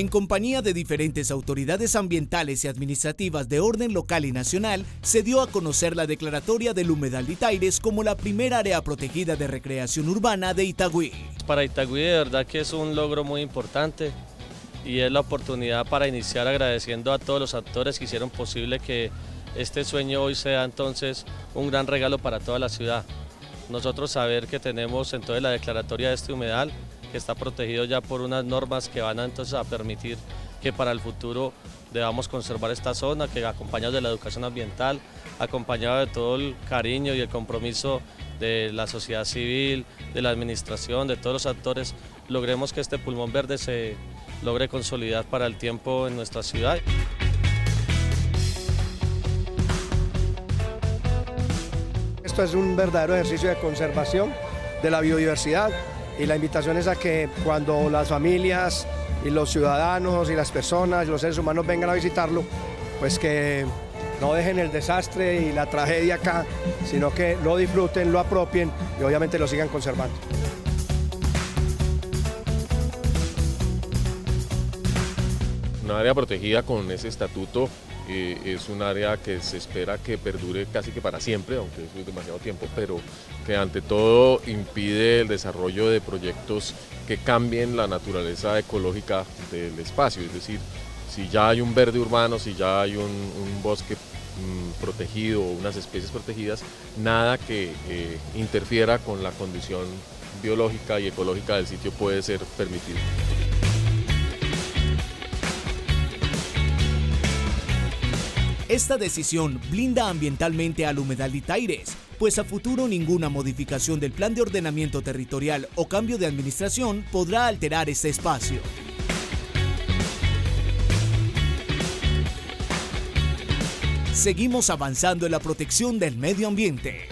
En compañía de diferentes autoridades ambientales y administrativas de orden local y nacional, se dio a conocer la declaratoria del humedal de Itaires como la primera área protegida de recreación urbana de Itagüí. Para Itagüí de verdad que es un logro muy importante y es la oportunidad para iniciar agradeciendo a todos los actores que hicieron posible que este sueño hoy sea entonces un gran regalo para toda la ciudad. Nosotros saber que tenemos entonces la declaratoria de este humedal que está protegido ya por unas normas que van a, entonces a permitir que para el futuro debamos conservar esta zona, que acompañado de la educación ambiental, acompañado de todo el cariño y el compromiso de la sociedad civil, de la administración, de todos los actores, logremos que este pulmón verde se logre consolidar para el tiempo en nuestra ciudad. Esto es un verdadero ejercicio de conservación de la biodiversidad y la invitación es a que cuando las familias y los ciudadanos y las personas y los seres humanos vengan a visitarlo, pues que no dejen el desastre y la tragedia acá, sino que lo disfruten, lo apropien y obviamente lo sigan conservando. Una área protegida con ese estatuto es un área que se espera que perdure casi que para siempre, aunque eso es demasiado tiempo, pero que ante todo impide el desarrollo de proyectos que cambien la naturaleza ecológica del espacio, es decir, si ya hay un verde urbano, si ya hay un, bosque mm, protegido o unas especies protegidas, nada que eh, interfiera con la condición biológica y ecológica del sitio puede ser permitido. Esta decisión blinda ambientalmente al humedal de Taires, pues a futuro ninguna modificación del plan de ordenamiento territorial o cambio de administración podrá alterar este espacio. Seguimos avanzando en la protección del medio ambiente.